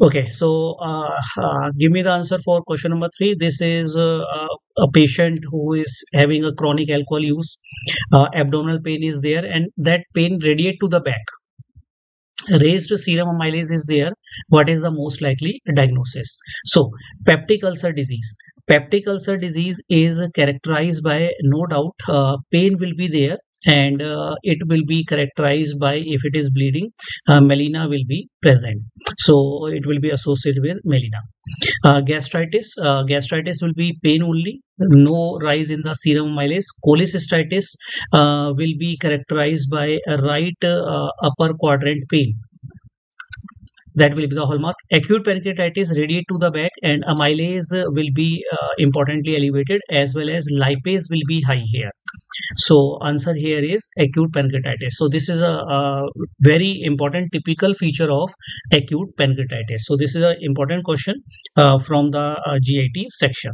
Okay, so uh, uh, give me the answer for question number three. This is uh, uh, a patient who is having a chronic alcohol use, uh, abdominal pain is there, and that pain radiate to the back. Raised serum amylase is there. What is the most likely diagnosis? So, peptic ulcer disease. Peptic ulcer disease is characterized by no doubt uh, pain will be there and uh, it will be characterized by if it is bleeding uh, melena will be present. So it will be associated with melena uh, gastritis uh, gastritis will be pain only. No rise in the serum amylase cholecystitis uh, will be characterized by a right uh, upper quadrant pain. That will be the hallmark. Acute pancreatitis radiate to the back and amylase will be importantly elevated as well as lipase will be high here so answer here is acute pancreatitis. So this is a, a very important typical feature of acute pancreatitis. So this is an important question uh, from the uh, GIT section